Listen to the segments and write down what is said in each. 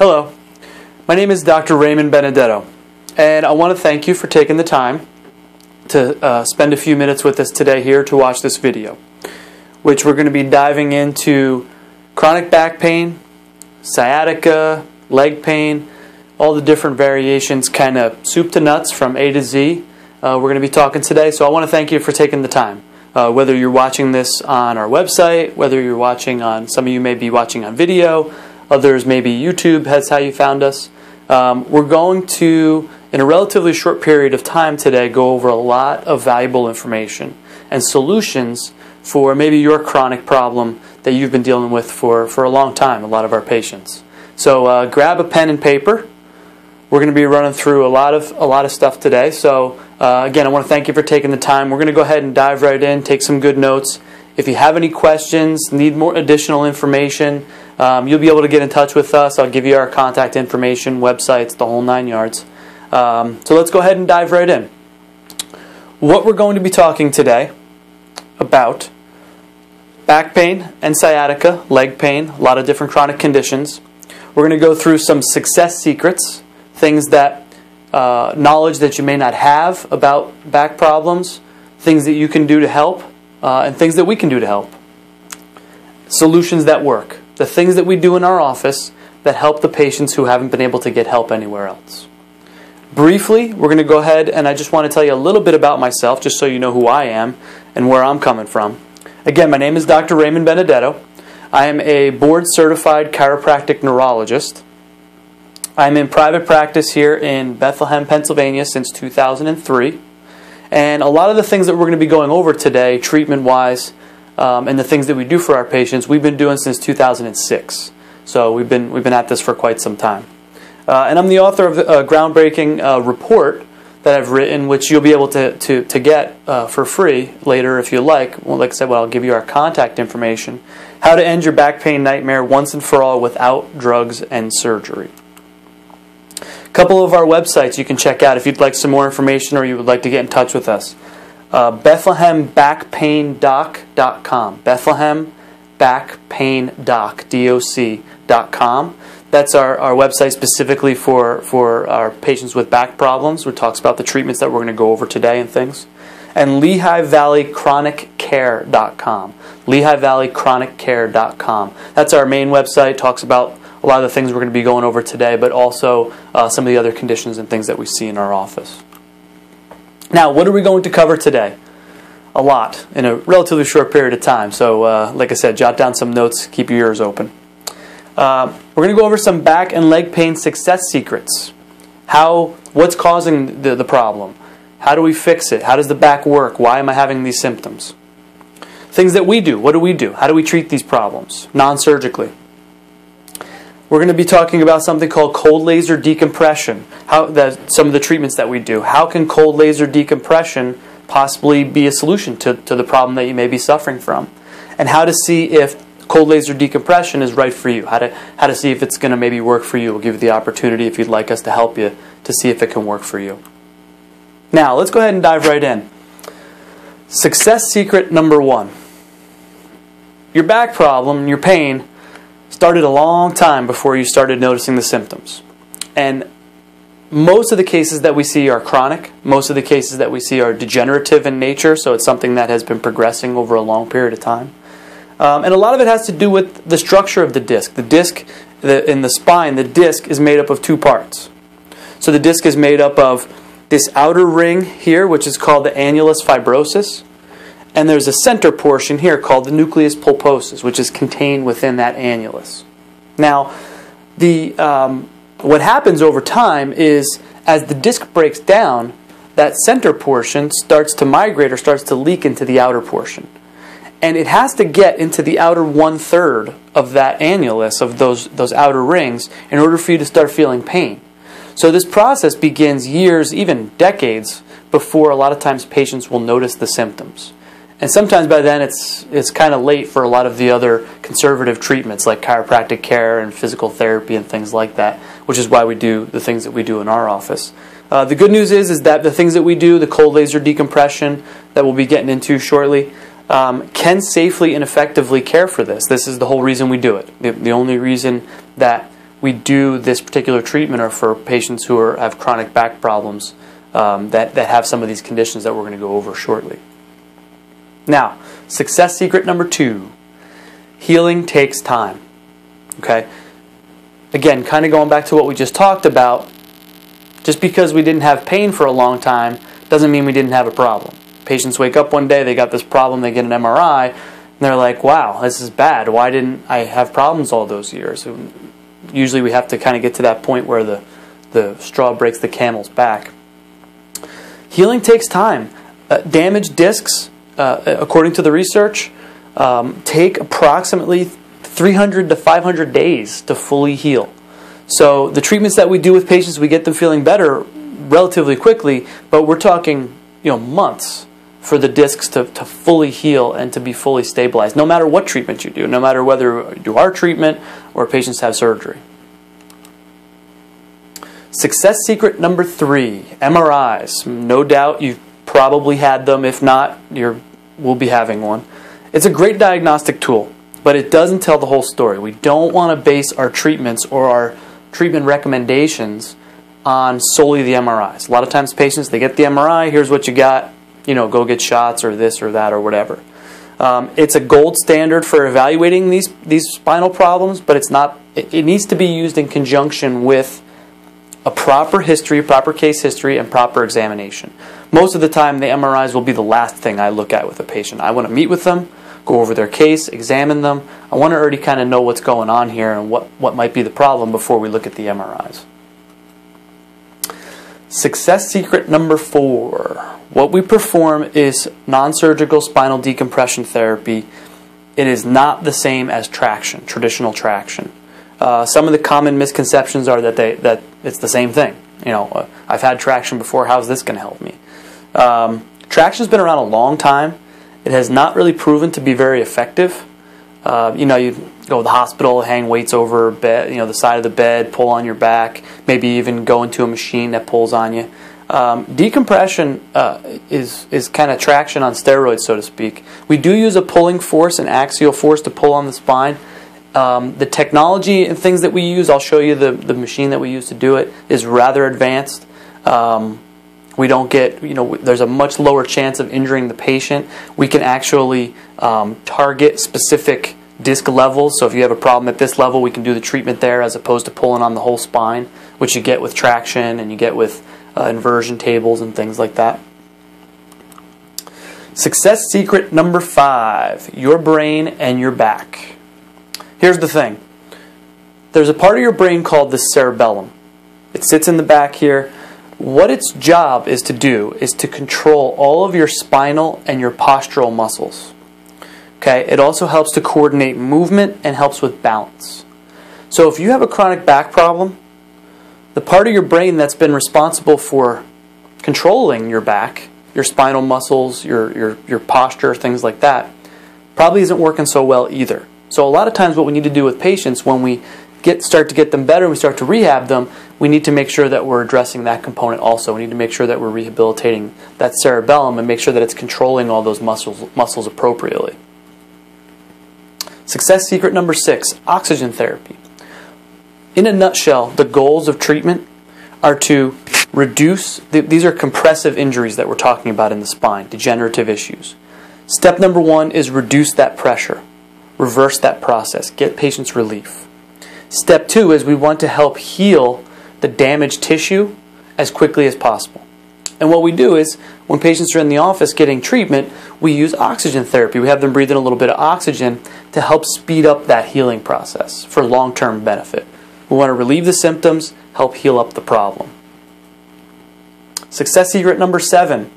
Hello, my name is Dr. Raymond Benedetto, and I want to thank you for taking the time to uh, spend a few minutes with us today here to watch this video, which we're going to be diving into chronic back pain, sciatica, leg pain, all the different variations, kind of soup to nuts from A to Z. Uh, we're going to be talking today, so I want to thank you for taking the time. Uh, whether you're watching this on our website, whether you're watching on, some of you may be watching on video, Others, maybe YouTube, has how you found us. Um, we're going to, in a relatively short period of time today, go over a lot of valuable information and solutions for maybe your chronic problem that you've been dealing with for, for a long time, a lot of our patients. So uh, grab a pen and paper. We're going to be running through a lot of a lot of stuff today. So uh, again, I want to thank you for taking the time. We're going to go ahead and dive right in, take some good notes. If you have any questions, need more additional information, um, you'll be able to get in touch with us. I'll give you our contact information, websites, the whole nine yards. Um, so let's go ahead and dive right in. What we're going to be talking today about back pain and sciatica, leg pain, a lot of different chronic conditions. We're going to go through some success secrets, things that uh, knowledge that you may not have about back problems, things that you can do to help, uh, and things that we can do to help. Solutions that work the things that we do in our office that help the patients who haven't been able to get help anywhere else. Briefly, we're going to go ahead and I just want to tell you a little bit about myself just so you know who I am and where I'm coming from. Again, my name is Dr. Raymond Benedetto. I am a board certified chiropractic neurologist. I'm in private practice here in Bethlehem, Pennsylvania since 2003. And a lot of the things that we're going to be going over today, treatment wise, um, and the things that we do for our patients, we've been doing since 2006. So we've been, we've been at this for quite some time. Uh, and I'm the author of a groundbreaking uh, report that I've written, which you'll be able to, to, to get uh, for free later if you like. Well, like I said, well, I'll give you our contact information. How to end your back pain nightmare once and for all without drugs and surgery. A couple of our websites you can check out if you'd like some more information or you would like to get in touch with us uh, BethlehemBackPainDoc.com. Bethlehem Backpaindoc, D-O-C.com. That's our, our website specifically for, for our patients with back problems, which talks about the treatments that we're going to go over today and things. And Lehigh Valley Chronic Care.com. Lehigh Valley Chronic Care.com. That's our main website, talks about a lot of the things we're going to be going over today, but also uh, some of the other conditions and things that we see in our office. Now, what are we going to cover today? A lot in a relatively short period of time. So, uh, like I said, jot down some notes, keep your ears open. Uh, we're going to go over some back and leg pain success secrets. How, what's causing the, the problem? How do we fix it? How does the back work? Why am I having these symptoms? Things that we do. What do we do? How do we treat these problems non surgically? We're going to be talking about something called cold laser decompression. How that some of the treatments that we do. How can cold laser decompression possibly be a solution to, to the problem that you may be suffering from? And how to see if cold laser decompression is right for you. How to how to see if it's going to maybe work for you. We'll give you the opportunity if you'd like us to help you to see if it can work for you. Now, let's go ahead and dive right in. Success secret number 1. Your back problem, your pain started a long time before you started noticing the symptoms. And most of the cases that we see are chronic. Most of the cases that we see are degenerative in nature, so it's something that has been progressing over a long period of time. Um, and a lot of it has to do with the structure of the disc. The disc the, in the spine, the disc is made up of two parts. So the disc is made up of this outer ring here, which is called the annulus fibrosus, and there's a center portion here called the nucleus pulposus, which is contained within that annulus. Now, the, um, what happens over time is as the disc breaks down, that center portion starts to migrate or starts to leak into the outer portion. And it has to get into the outer one third of that annulus, of those, those outer rings, in order for you to start feeling pain. So this process begins years, even decades, before a lot of times patients will notice the symptoms. And sometimes by then it's it's kind of late for a lot of the other conservative treatments like chiropractic care and physical therapy and things like that, which is why we do the things that we do in our office. Uh, the good news is is that the things that we do, the cold laser decompression that we'll be getting into shortly, um, can safely and effectively care for this. This is the whole reason we do it. The, the only reason that we do this particular treatment are for patients who are, have chronic back problems um, that, that have some of these conditions that we're going to go over shortly. Now, success secret number two healing takes time. Okay? Again, kind of going back to what we just talked about, just because we didn't have pain for a long time doesn't mean we didn't have a problem. Patients wake up one day, they got this problem, they get an MRI, and they're like, wow, this is bad. Why didn't I have problems all those years? Usually we have to kind of get to that point where the, the straw breaks the camel's back. Healing takes time. Uh, damaged discs, uh, according to the research, um, take approximately 300 to 500 days to fully heal. So the treatments that we do with patients, we get them feeling better relatively quickly, but we're talking you know months for the discs to, to fully heal and to be fully stabilized, no matter what treatment you do, no matter whether you do our treatment or patients have surgery. Success secret number three MRIs. No doubt you've probably had them. If not, you will be having one. It's a great diagnostic tool, but it doesn't tell the whole story. We don't want to base our treatments or our treatment recommendations on solely the MRIs. A lot of times patients, they get the MRI, here's what you got, you know, go get shots or this or that or whatever. Um, it's a gold standard for evaluating these, these spinal problems, but it's not, it, it needs to be used in conjunction with a proper history, proper case history, and proper examination. Most of the time, the MRIs will be the last thing I look at with a patient. I want to meet with them, go over their case, examine them. I want to already kind of know what's going on here and what, what might be the problem before we look at the MRIs. Success secret number four. What we perform is non surgical spinal decompression therapy. It is not the same as traction, traditional traction. Uh, some of the common misconceptions are that they that it's the same thing. You know, uh, I've had traction before. How's this going to help me? Um, traction's been around a long time. It has not really proven to be very effective. Uh, you know, you go to the hospital, hang weights over bed, you know, the side of the bed, pull on your back, maybe even go into a machine that pulls on you. Um, decompression uh, is is kind of traction on steroids, so to speak. We do use a pulling force, an axial force, to pull on the spine. Um, the technology and things that we use, I'll show you the, the machine that we use to do it, is rather advanced. Um, we don't get, you know, there's a much lower chance of injuring the patient. We can actually um, target specific disc levels. So if you have a problem at this level, we can do the treatment there as opposed to pulling on the whole spine, which you get with traction and you get with uh, inversion tables and things like that. Success secret number five your brain and your back. Here's the thing there's a part of your brain called the cerebellum, it sits in the back here. What its job is to do is to control all of your spinal and your postural muscles. Okay, it also helps to coordinate movement and helps with balance. So if you have a chronic back problem, the part of your brain that's been responsible for controlling your back, your spinal muscles, your, your, your posture, things like that, probably isn't working so well either. So a lot of times what we need to do with patients when we get start to get them better and we start to rehab them, we need to make sure that we're addressing that component also. We need to make sure that we're rehabilitating that cerebellum and make sure that it's controlling all those muscles muscles appropriately. Success secret number six oxygen therapy. In a nutshell, the goals of treatment are to reduce, th- these are compressive injuries that we're talking about in the spine, degenerative issues. Step number one is reduce that pressure, reverse that process, get patients relief. Step two is we want to help heal the damaged tissue as quickly as possible. And what we do is, when patients are in the office getting treatment, we use oxygen therapy. We have them breathe in a little bit of oxygen to help speed up that healing process for long term benefit. We want to relieve the symptoms, help heal up the problem. Success secret number seven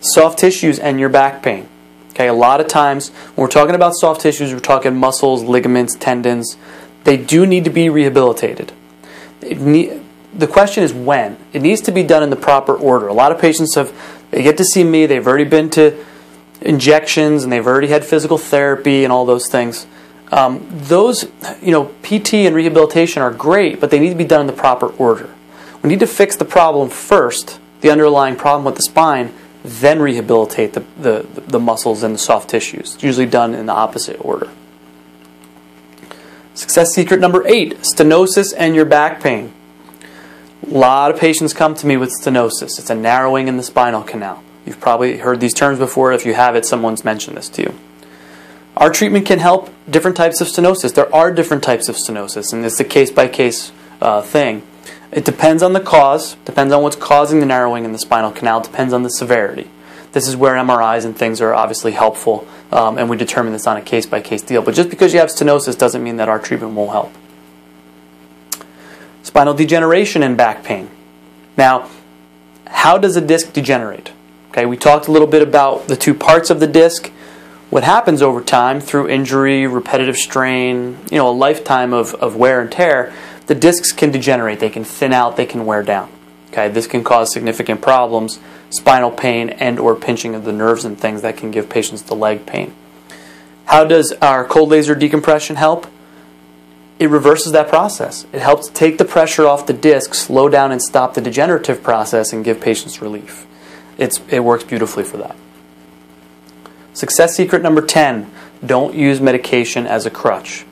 soft tissues and your back pain. Okay, a lot of times when we're talking about soft tissues, we're talking muscles, ligaments, tendons. They do need to be rehabilitated. The question is when. It needs to be done in the proper order. A lot of patients have, they get to see me, they've already been to injections and they've already had physical therapy and all those things. Um, those, you know, PT and rehabilitation are great, but they need to be done in the proper order. We need to fix the problem first, the underlying problem with the spine, then rehabilitate the, the, the muscles and the soft tissues. It's usually done in the opposite order. Success secret number eight stenosis and your back pain. A lot of patients come to me with stenosis. It's a narrowing in the spinal canal. You've probably heard these terms before. If you have it, someone's mentioned this to you. Our treatment can help different types of stenosis. There are different types of stenosis, and it's a case by case thing. It depends on the cause, depends on what's causing the narrowing in the spinal canal, depends on the severity. This is where MRIs and things are obviously helpful, um, and we determine this on a case by case deal. But just because you have stenosis doesn't mean that our treatment won't help. Spinal degeneration and back pain. Now, how does a disc degenerate? Okay, we talked a little bit about the two parts of the disc. What happens over time through injury, repetitive strain, you know, a lifetime of, of wear and tear, the discs can degenerate. They can thin out, they can wear down. Okay, this can cause significant problems, spinal pain and or pinching of the nerves and things that can give patients the leg pain. How does our cold laser decompression help? It reverses that process. It helps take the pressure off the disc, slow down and stop the degenerative process and give patients relief. It's, it works beautifully for that. Success secret number 10 don't use medication as a crutch.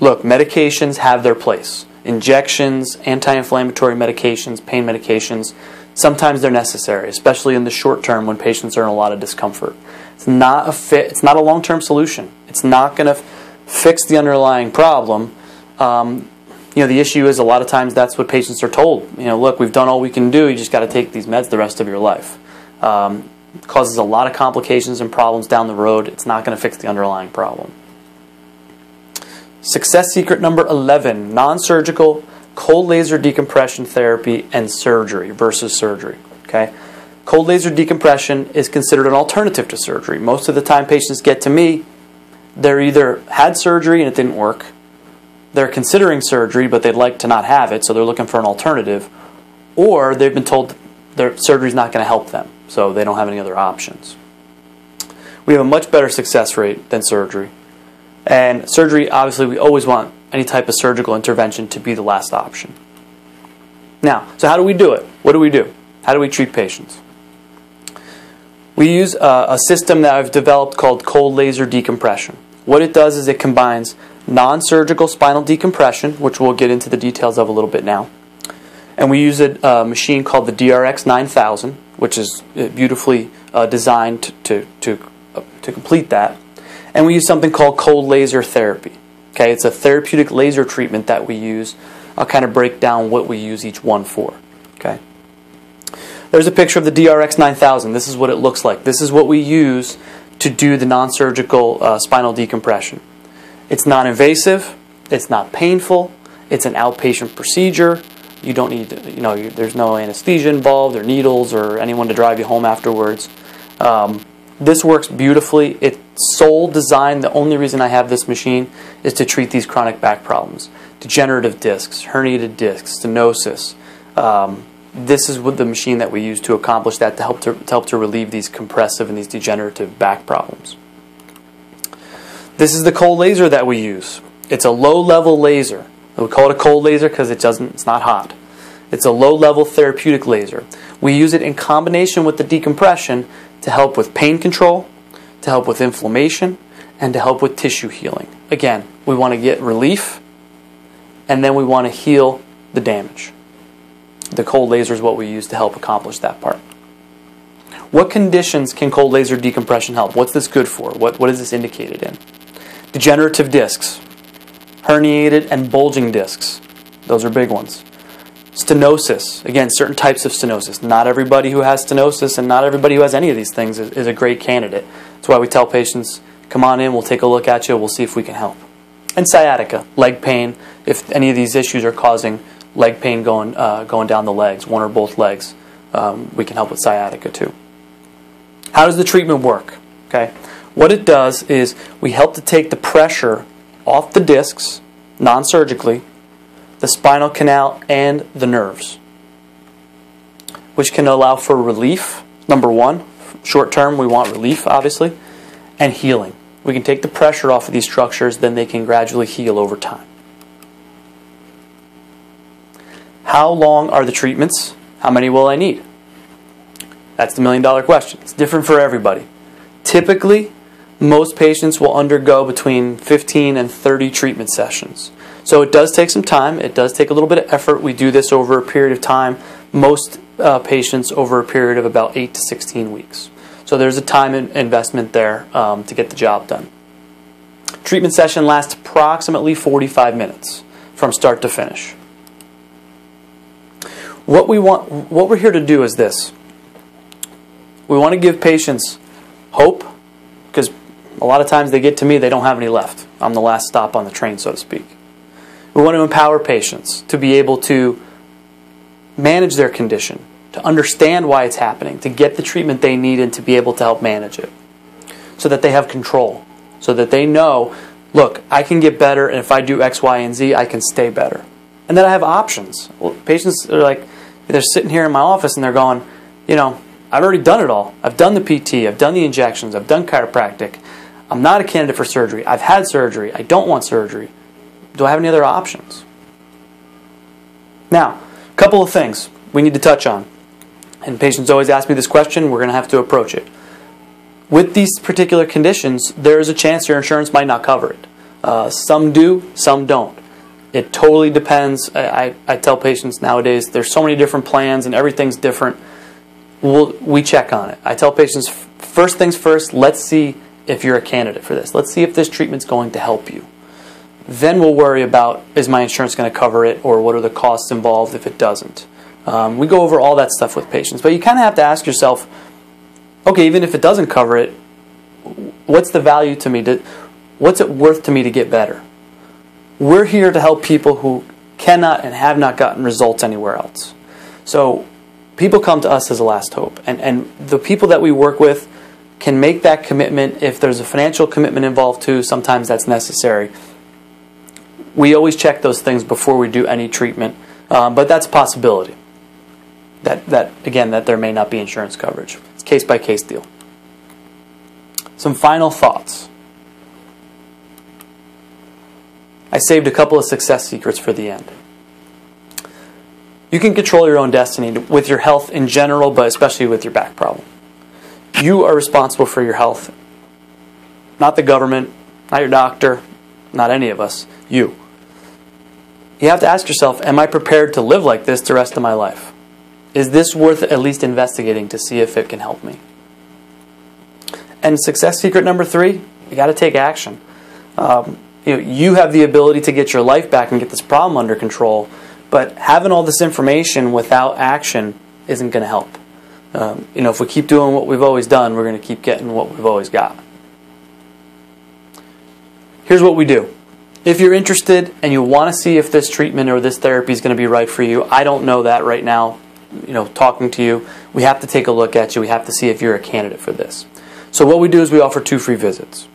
Look, medications have their place. Injections, anti inflammatory medications, pain medications, sometimes they're necessary, especially in the short term when patients are in a lot of discomfort. It's not a fit, it's not a long term solution. It's not going to fix the underlying problem. Um, you know, the issue is a lot of times that's what patients are told. You know, look, we've done all we can do. You just got to take these meds the rest of your life. Um, causes a lot of complications and problems down the road. It's not going to fix the underlying problem. Success secret number 11 non surgical cold laser decompression therapy and surgery versus surgery. Okay? Cold laser decompression is considered an alternative to surgery. Most of the time, patients get to me, they're either had surgery and it didn't work, they're considering surgery but they'd like to not have it, so they're looking for an alternative, or they've been told their surgery is not going to help them, so they don't have any other options. We have a much better success rate than surgery. And surgery, obviously, we always want any type of surgical intervention to be the last option. Now, so how do we do it? What do we do? How do we treat patients? We use a, a system that I've developed called cold laser decompression. What it does is it combines non surgical spinal decompression, which we'll get into the details of a little bit now, and we use a, a machine called the DRX 9000, which is uh, beautifully uh, designed to, to, to, uh, to complete that. And we use something called cold laser therapy. Okay, it's a therapeutic laser treatment that we use. I'll kind of break down what we use each one for. Okay. There's a picture of the DRX 9000. This is what it looks like. This is what we use to do the non-surgical uh, spinal decompression. It's non-invasive. It's not painful. It's an outpatient procedure. You don't need, you know, you, there's no anesthesia involved or needles or anyone to drive you home afterwards. Um, this works beautifully. It's sole design, The only reason I have this machine is to treat these chronic back problems, degenerative discs, herniated discs, stenosis. Um, this is what the machine that we use to accomplish that to help to, to help to relieve these compressive and these degenerative back problems. This is the cold laser that we use. It's a low level laser. We call it a cold laser because it doesn't, it's not hot. It's a low level therapeutic laser. We use it in combination with the decompression to help with pain control, to help with inflammation, and to help with tissue healing. Again, we want to get relief and then we want to heal the damage. The cold laser is what we use to help accomplish that part. What conditions can cold laser decompression help? What's this good for? What, what is this indicated in? Degenerative discs, herniated and bulging discs. Those are big ones. Stenosis, again, certain types of stenosis. Not everybody who has stenosis and not everybody who has any of these things is, is a great candidate. That's why we tell patients, come on in, we'll take a look at you, we'll see if we can help. And sciatica, leg pain, if any of these issues are causing leg pain going, uh, going down the legs, one or both legs, um, we can help with sciatica too. How does the treatment work? Okay, What it does is we help to take the pressure off the discs non surgically, the spinal canal, and the nerves, which can allow for relief. Number one, short term, we want relief, obviously, and healing. We can take the pressure off of these structures, then they can gradually heal over time. How long are the treatments? How many will I need? That's the million dollar question. It's different for everybody. Typically, most patients will undergo between 15 and 30 treatment sessions. So it does take some time. It does take a little bit of effort. We do this over a period of time. Most uh, patients over a period of about 8 to 16 weeks. So there's a time investment there um, to get the job done. Treatment session lasts approximately 45 minutes from start to finish. What we want what we're here to do is this. We want to give patients hope because a lot of times they get to me, they don't have any left. I'm the last stop on the train, so to speak. We want to empower patients to be able to manage their condition, to understand why it's happening, to get the treatment they need, and to be able to help manage it so that they have control, so that they know, look, I can get better, and if I do X, Y, and Z, I can stay better. And then I have options. Well, patients are like, they're sitting here in my office and they're going, you know, I've already done it all. I've done the PT, I've done the injections, I've done chiropractic. I'm not a candidate for surgery. I've had surgery. I don't want surgery. Do I have any other options? Now, a couple of things we need to touch on. And patients always ask me this question, we're going to have to approach it. With these particular conditions, there is a chance your insurance might not cover it. Uh, some do, some don't. It totally depends. I, I, I, tell patients nowadays there's so many different plans and everything's different we'll, we check on it. I tell patients first things first, let's see if you're a candidate for this. Let's see if this treatment's going to help you. Then we'll worry about is my insurance going to cover it or what are the costs involved if it doesn't. Um, we go over all that stuff with patients, but you kind of have to ask yourself okay, even if it doesn't cover it, what's the value to me? To, what's it worth to me to get better? We're here to help people who cannot and have not gotten results anywhere else. So people come to us as a last hope. And, and the people that we work with can make that commitment. If there's a financial commitment involved too, sometimes that's necessary. We always check those things before we do any treatment, um, but that's a possibility. That, that, again, that there may not be insurance coverage. It's case by case deal. Some final thoughts. I saved a couple of success secrets for the end. You can control your own destiny with your health in general, but especially with your back problem. You are responsible for your health, not the government, not your doctor, not any of us. You. You have to ask yourself Am I prepared to live like this the rest of my life? Is this worth at least investigating to see if it can help me? And success secret number three you got to take action. Um, you, know, you have the ability to get your life back and get this problem under control but having all this information without action isn't going to help. Um, you know, if we keep doing what we've always done, we're going to keep getting what we've always got. Here's what we do. If you're interested and you want to see if this treatment or this therapy is going to be right for you, I don't know that right now. You know, talking to you, we have to take a look at you. We have to see if you're a candidate for this. So, what we do is we offer two free visits.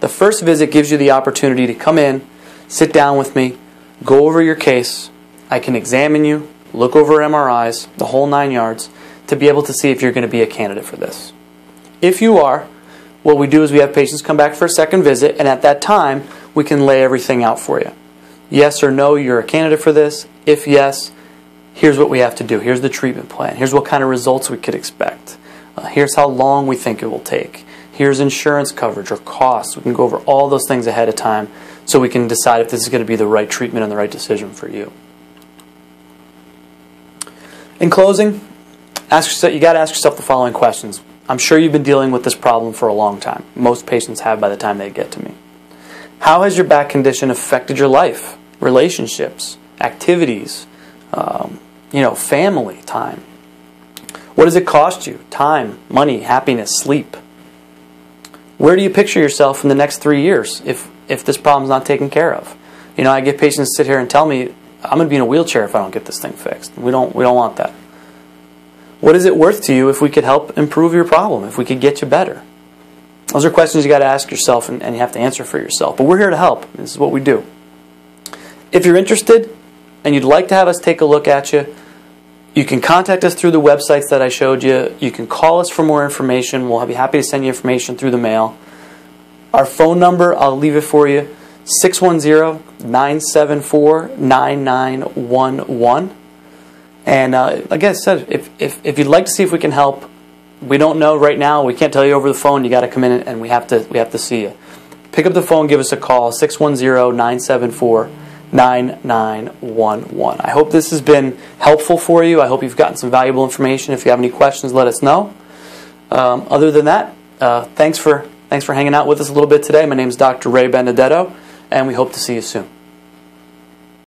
The first visit gives you the opportunity to come in, sit down with me, go over your case, I can examine you, look over MRIs, the whole nine yards, to be able to see if you're going to be a candidate for this. If you are, what we do is we have patients come back for a second visit, and at that time, we can lay everything out for you. Yes or no, you're a candidate for this. If yes, here's what we have to do. Here's the treatment plan. Here's what kind of results we could expect. Uh, here's how long we think it will take. Here's insurance coverage or costs. We can go over all those things ahead of time so we can decide if this is going to be the right treatment and the right decision for you. In closing, ask yourself, you got to ask yourself the following questions. I'm sure you've been dealing with this problem for a long time. Most patients have by the time they get to me. How has your back condition affected your life, relationships, activities, um, you know, family time? What does it cost you? Time, money, happiness, sleep. Where do you picture yourself in the next three years if, if this problem's not taken care of? You know, I get patients sit here and tell me I'm going to be in a wheelchair if I don't get this thing fixed. We don't, we don't want that. What is it worth to you if we could help improve your problem, if we could get you better? Those are questions you got to ask yourself and, and you have to answer for yourself. But we're here to help. This is what we do. If you're interested and you'd like to have us take a look at you, you can contact us through the websites that I showed you. You can call us for more information. We'll be happy to send you information through the mail. Our phone number, I'll leave it for you 610 974 9911. And uh, like I said, if, if, if you'd like to see if we can help, we don't know right now. We can't tell you over the phone. You got to come in and we have to we have to see you. Pick up the phone, give us a call 610-974-9911. I hope this has been helpful for you. I hope you've gotten some valuable information. If you have any questions, let us know. Um, other than that, uh, thanks for thanks for hanging out with us a little bit today. My name is Dr. Ray Benedetto, and we hope to see you soon.